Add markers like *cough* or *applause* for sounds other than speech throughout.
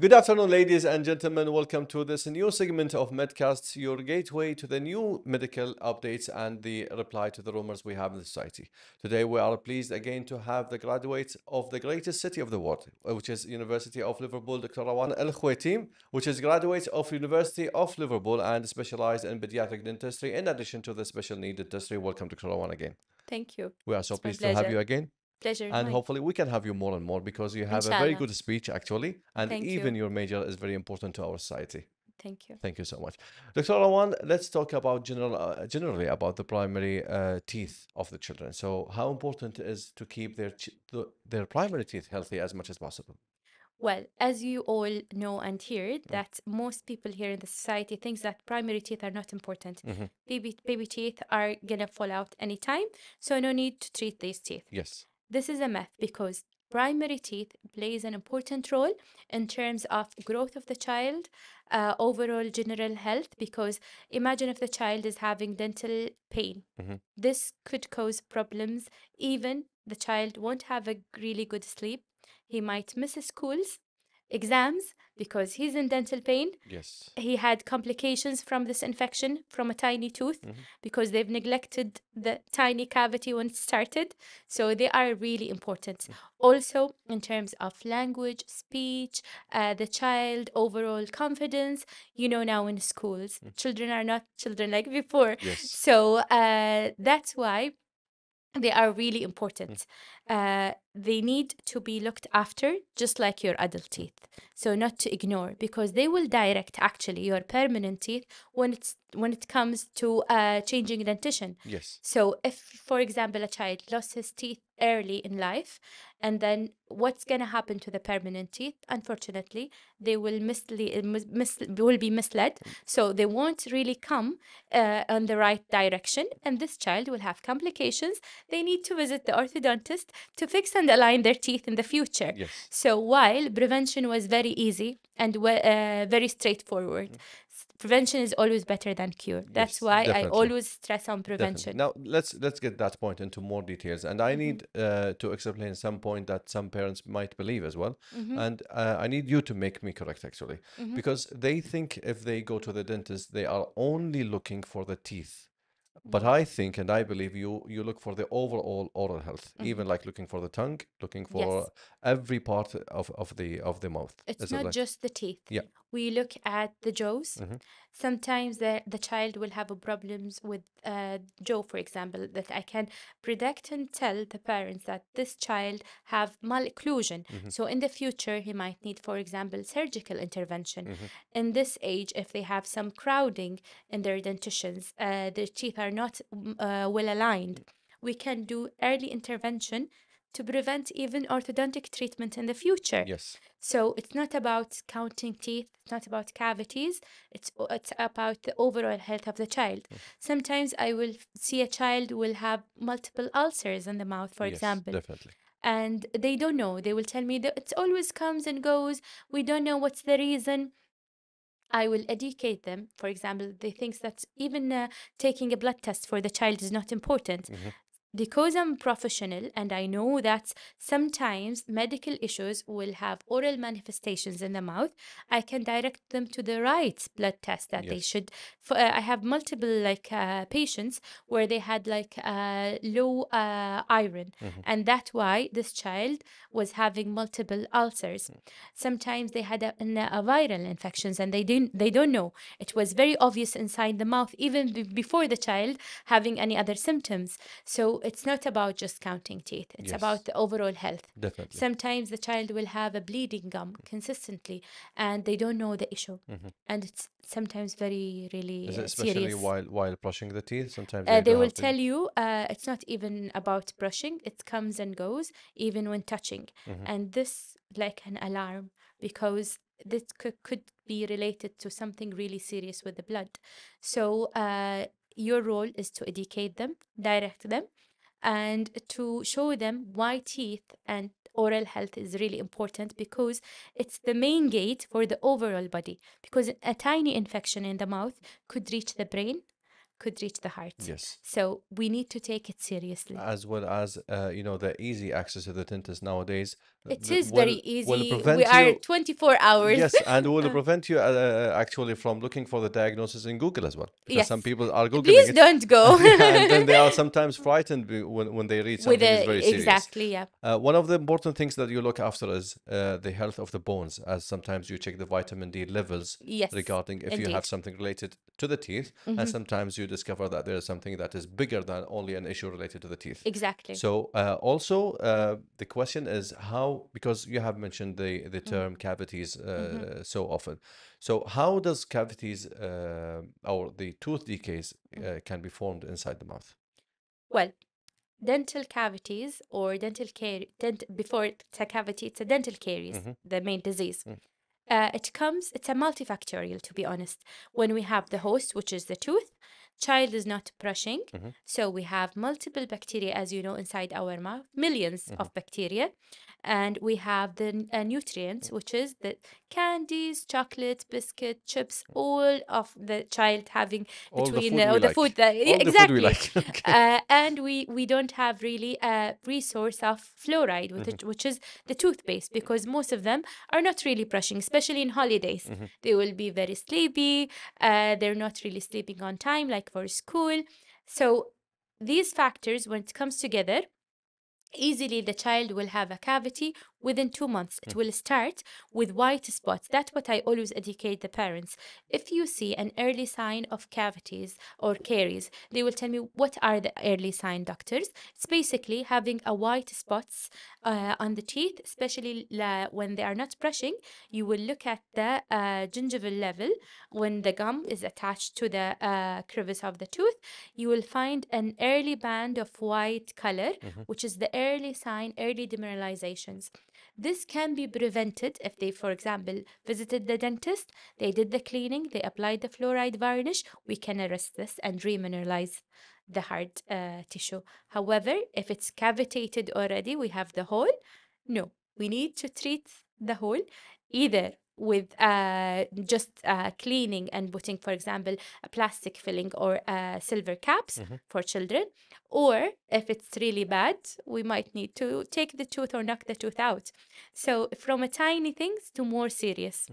Good afternoon, ladies and gentlemen. Welcome to this new segment of Medcast, your gateway to the new medical updates and the reply to the rumors we have in the society. Today, we are pleased again to have the graduates of the greatest city of the world, uh, which is University of Liverpool, Dr. Rawan Khuwaitem, which is graduate of University of Liverpool and specialized in pediatric dentistry, in addition to the special need dentistry. Welcome, Dr. Rawan, again. Thank you. We are so It's pleased to have you again. Pleasure. And hopefully we can have you more and more because you have a very good speech actually. And Thank you. even your major is very important to our society. Thank you. Thank you so much. Dr. Rawan, let's talk about general, uh, generally about the primary uh, teeth of the children. So how important it is to keep their, ch- the, their primary teeth healthy as much as possible? Well, as you all know and hear, Mm. that most people here in the society thinks that primary teeth are not important. Mhm. Baby baby teeth are gonna fall out anytime, so no need to treat these teeth. Yes. This is a myth because primary teeth plays an important role in terms of growth of the child, uh, overall general health. Because imagine if the child is having dental pain, Mhm. this could cause problems. Even the child won't have a really good sleep. He might miss schools, exams because he's in dental pain Yes. he had complications from this infection from a tiny tooth Mhm. because they've neglected the tiny cavity when it started. So they are really important. Also, in terms of language, speech, uh, the child overall confidence. You know, now in schools, children are not children like before. Yes. So uh, that's why they are really important. Uh, they need to be looked after just like your adult teeth. So not to ignore because they will direct actually your permanent teeth when it's when it comes to uh, changing dentition. Yes. So if, for example, a child lost his teeth early in life, and then what's gonna happen to the permanent teeth? Unfortunately, they will mislead, mis- mis- will be misled, so they won't really come uh, on the right direction, and this child will have complications. They need to visit the orthodontist to fix and align their teeth in the future. Yes. So while prevention was very easy and uh, very straightforward, s- prevention is always better than cure. That's Yes, why I always stress on Definitely. prevention. Now let's let's get that point into more details, and I mm-hmm. need uh, to explain some point that some parents might believe as well, mm-hmm. and uh, I need you to make me correct actually, mm-hmm. because they think if they go to the dentist, they are only looking for the teeth. But I think and I believe you you look for the overall oral health, even like looking for the tongue, looking for Yes. every part of, of the of the mouth. It's Is it not like- just the teeth. Yeah. We look at the jaws. Mhm. Sometimes the, the child will have a problems with uh, jaw, for example, that I can predict and tell the parents that this child have malocclusion. Mm-hmm. So in the future, he might need, for example, surgical intervention. Mm-hmm. In this age, if they have some crowding in their dentitions, uh, their teeth are not mm, uh, well aligned, we can do early intervention to prevent even orthodontic treatment in the future. Yes. So it's not about counting teeth, it's not about cavities, it's it's about the overall health of the child. Mm. Sometimes I will see a child will have multiple ulcers in the mouth, for yes, example, definitely. and they don't know. They will tell me that it always comes and goes. We don't know what's the reason. I will educate them. For example, they think that even uh, taking a blood test for the child is not important. Mhm. Because I'm professional and I know that sometimes medical issues will have oral manifestations in the mouth, I can direct them to the right blood test that they should. For, uh, I have multiple like uh, patients where they had like uh, low uh, iron, Mhm. and that's why this child was having multiple ulcers. Sometimes they had a, a viral infections and they didn't they don't know. It was very obvious inside the mouth even be- before the child having any other symptoms. So it's not about just counting teeth. It's Yes. about the overall health. Definitely. Sometimes the child will have a bleeding gum consistently and they don't know the issue. Mhm. And it's sometimes very really Is it especially serious. while while brushing the teeth? Sometimes Uh, they will tell you uh, it's not even about brushing, it comes and goes even when touching. Mhm. And this like an alarm because this could, could be related to something really serious with the blood. So uh, your role is to educate them, direct them, and to show them why teeth and oral health is really important because it's the main gate for the overall body. Because a tiny infection in the mouth could reach the brain could reach the heart Yes. so we need to take it seriously As well as uh, you know the easy access to the dentist nowadays. It is very will- will easy. We are you- 24 hours. Yes, and will Uh, *laughs* prevent you uh, actually from looking for the diagnosis in Google as well. Because some people are Googling Please it. don't go. *laughs* and then they are *laughs* sometimes frightened when, when they read something With is a, very serious. exactly, yeah. Uh, one of the important things that you look after is uh, the health of the bones, as sometimes you check the vitamin D levels Yes. regarding if you have something related to the teeth, and sometimes you discover that there is something that is bigger than only an issue related to the teeth. Exactly. So uh, also uh, the question is how because you have mentioned the the term cavities uh, so often. So how does cavities uh, or the tooth decays uh, can be formed inside the mouth? Well, dental cavities or dental care, dent, before it's a cavity, it's a dental caries, Mhm. the main disease. Mm. Uh, it comes, it's a multifactorial, to be honest. When we have the host, which is the tooth, child is not brushing. Mhm. So we have multiple bacteria, as you know, inside our mouth, 1000000s Mm-hmm. of bacteria. And we have the uh, nutrients, which is the candies, chocolate, biscuit, chips, all of the child having All the between food uh, the like. food that yeah, All the food exactly we like. *laughs* Okay. uh, and we we don't have really a resource of fluoride with it, which is the toothpaste because most of them are not really brushing especially in holidays Mhm. they will be very sleepy uh, they're not really sleeping on time like for school so these factors when it comes together easily the child will have a cavity within two months it will start with white spots. That's what i always educate the parents. If you see an early sign of cavities or caries they will tell me what are the early sign doctors. It's basically having a white spots uh, on the teeth especially la- when they are not brushing. You will look at the uh, gingival level when the gum is attached to the uh, crevice of the tooth. You will find an early band of white color which is the early sign early demineralizations this can be prevented if they, for example, visited the dentist, they did the cleaning, they applied the fluoride varnish, we can arrest this and remineralize the hard uh, tissue. However, if it's cavitated already, we have the hole, no, we need to treat the hole either with uh, just uh, cleaning and putting, for example, a plastic filling or uh, silver caps Mhm. for children. Or if it's really bad, we might need to take the tooth or knock the tooth out. So from a tiny things to more serious.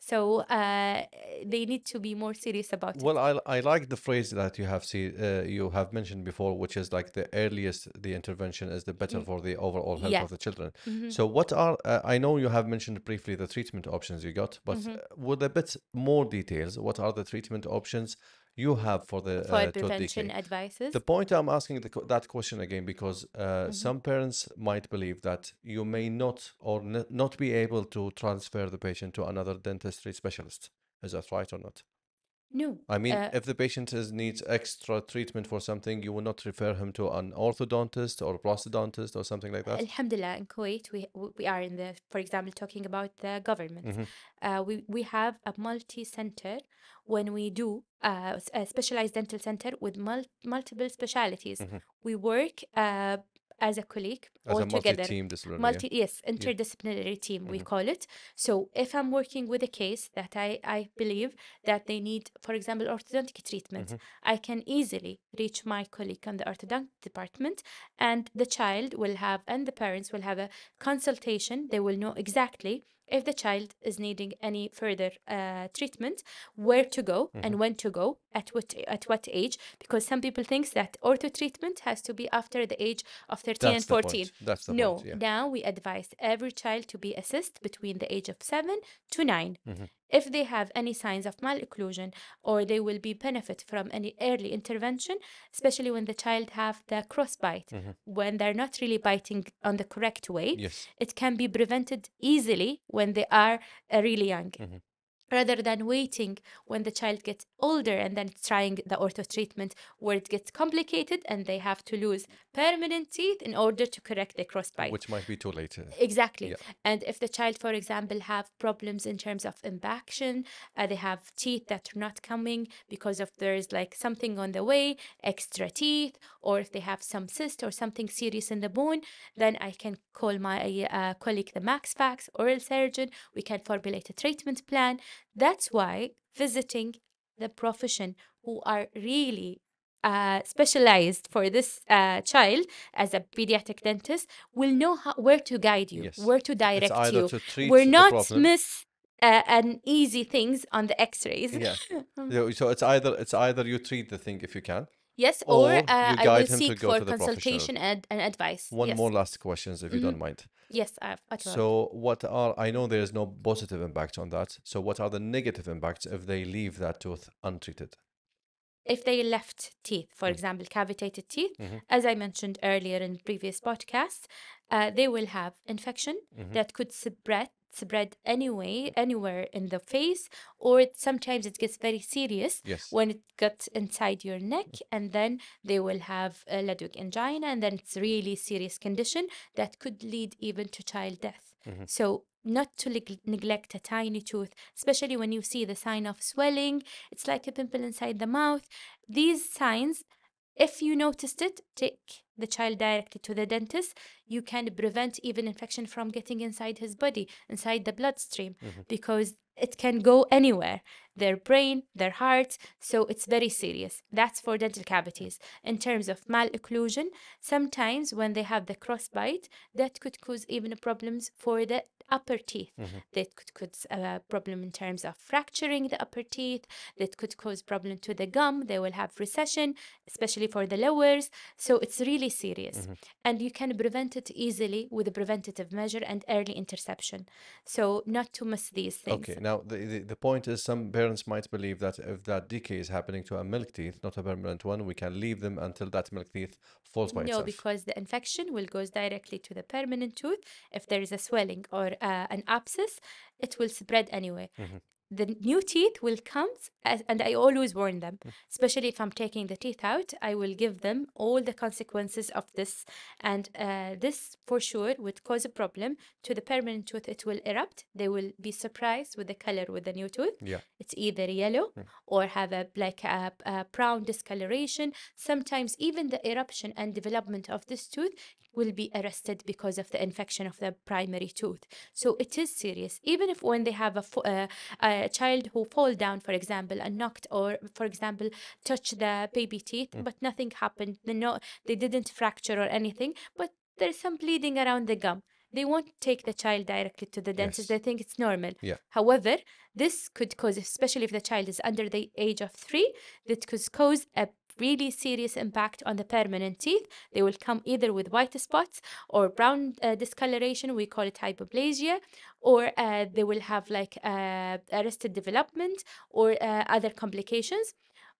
So uh, they need to be more serious about it. Well, I, I like the phrase that you have see uh, you have mentioned before, which is like the earliest the intervention is the better for the overall health Yeah. of the children. Mhm. So, what are uh, I know you have mentioned briefly the treatment options you got, but Mhm. uh, with a bit more details, what are the treatment options you have for the For uh, prevention advices. The point I'm asking the, that question again because uh, Mm-hmm. some parents might believe that you may not or n- not be able to transfer the patient to another dentistry specialist. Is that right or not? No. I mean, uh, if the patient is, needs extra treatment for something, you will not refer him to an orthodontist or prosthodontist or something like that. Alhamdulillah, in Kuwait, we we are in the, for example, talking about the government. Mhm. Uh, we we have a multi-center when we do uh, a specialized dental center with mul- multiple specialities. Mhm. We work uh, as a colleague As all a together. multi-team disciplinary. multi yes interdisciplinary team we Mhm. call it so if i'm working with a case that i i believe that they need for example orthodontic treatment Mhm. i can easily reach my colleague on the orthodontic department and the child will have and the parents will have a consultation they will know exactly if the child is needing any further uh, treatment where to go Mhm. and when to go at what at what age because some people think that ortho treatment has to be after the age of 13 and That's the 14 point. That's the no, point. Yeah. now we advise every child to be assessed between the age of 7 to 9. Mhm. If they have any signs of malocclusion or they will be benefit from any early intervention, especially when the child have the crossbite, Mhm. when they're not really biting on the correct way, Yes. it can be prevented easily when they are uh, really young. Mhm. Rather than waiting when the child gets older and then trying the ortho treatment where it gets complicated and they have to lose permanent teeth in order to correct the crossbite. Which might be too late. uh, Exactly. Yeah. And if the child, for example, have problems in terms of impaction, uh, they have teeth that are not coming because of there's like something on the way, extra teeth, or if they have some cyst or something serious in the bone, then I can call my uh, colleague, the MaxFax oral surgeon. We can formulate a treatment plan. That's why visiting the profession who are really uh, specialized for this uh, child as a pediatric dentist will know how, where to guide you, Yes. where to direct you. to We're not miss uh, an easy things on the X-rays. Yeah. *laughs* So so it's either it's either you treat the thing if you can. Yes, Or or, you uh, I will guide him to seek go for to the professional. consultation and, and advice. One yes. more last questions if you don't mind. Yes, I've, all. So what are I know there is no positive impact on that. So what are the negative impacts if they leave that tooth untreated? if they left teeth, Mm. for example, cavitated teeth, Mm-hmm. as I mentioned earlier in previous podcasts, uh, they will have infection Mm-hmm. that could spread spread anyway anywhere in the face or it, sometimes it gets very serious Yes. when it gets inside your neck and then they will have a Ludwig angina and then it's really serious condition that could lead even to child death Mm-hmm. so not to neg- neglect a tiny tooth especially when you see the sign of swelling it's like a pimple inside the mouth these signs if you noticed it take the child directly to the dentist you can prevent even infection from getting inside his body inside the bloodstream mm-hmm. because it can go anywhere their brain their heart so it's very serious. That's for dental cavities. In terms of malocclusion sometimes when they have the crossbite that could cause even problems for the upper teeth mm-hmm. that could cause a problem in terms of fracturing the upper teeth that could cause problem to the gum. They will have recession especially for the lowers. So it's really serious. Mm-hmm. And you can prevent it easily with a preventative measure and early interception. So not to miss these things. Okay. Now the, the the point is some parents might believe that if that decay is happening to a milk teeth, not a permanent one, we can leave them until that milk teeth falls by no itself. because the infection will goes directly to the permanent tooth if there is a swelling or uh, an abscess it will spread anyway Mm-hmm. the new teeth will come as, and i always warn them Mm. especially if i'm taking the teeth out i will give them all the consequences of this and uh, this for sure would cause a problem to the permanent tooth it will erupt they will be surprised with the color with the new tooth Yeah. it's either yellow Hmm. or have a like a, a brown discoloration sometimes even the eruption and development of this tooth will be arrested because of the infection of the primary tooth so it is serious even if when they have a, uh, a child who fall down for example and knocked or for example touch the baby teeth Hmm. but nothing happened they no they didn't fracture or anything but there's some bleeding around the gum they won't take the child directly to the dentist Yes. they think it's normal Yeah. However, this could cause, especially if the child is under the age of three, that could cause a really serious impact on the permanent teeth. They will come either with white spots or brown uh, discoloration, we call it hypoplasia, or uh, they will have like uh, arrested development or uh, other complications.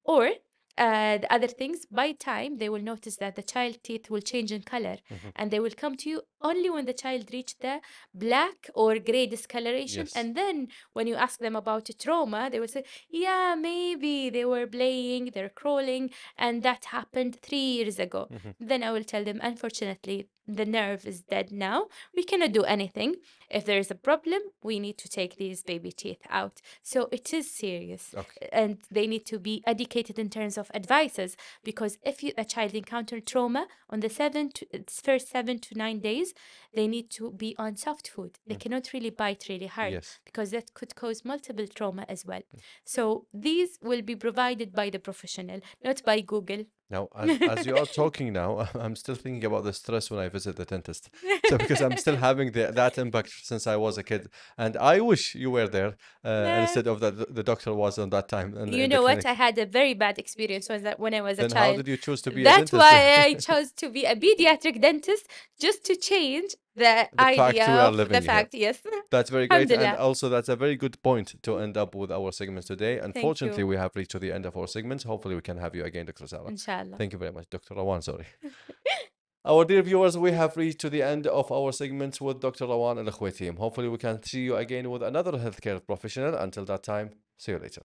Or uh, the other things, by time they will notice that the child teeth will change in color Mm-hmm. and they will come to you only when the child reach the black or gray discoloration Yes. and then when you ask them about a trauma they will say yeah maybe they were playing they're crawling and that happened three years ago Mm-hmm. then i will tell them unfortunately the nerve is dead now we cannot do anything. If there is a problem we need to take these baby teeth out. So it is serious Okay. and they need to be educated in terms of advices because if you, a child encountered trauma on the seven to, uh, its first seven to nine days they need to be on soft food. They mm. cannot really bite really hard Yes. because that could cause multiple trauma as well. Mm. So these will be provided by the professional not by google Now, as, as you are *laughs* talking now, *laughs* I'm still thinking about the stress when I visit the dentist. So because I'm still *laughs* having the, that impact since I was a kid, and I wish you were there uh, instead of that the doctor was on that time. you know what i had a very bad experience when, that, when i was a Then how child did you choose to be a that's dentist? why i chose to be a pediatric dentist just to change the, The fact idea we are of living the here. fact yes *laughs* That's very great, and also that's a very good point to end up with our segments today. Unfortunately, we have reached to the end of our segments. Hopefully, we can have you again, Dr. Sarah. inshallah Thank you very much, Dr. Rawan. Sorry. *laughs* Our dear viewers, we have reached to the end of our segments with Dr. Rawan Al Khuwaitem. Hopefully, we can see you again with another healthcare professional. Until that time, see you later.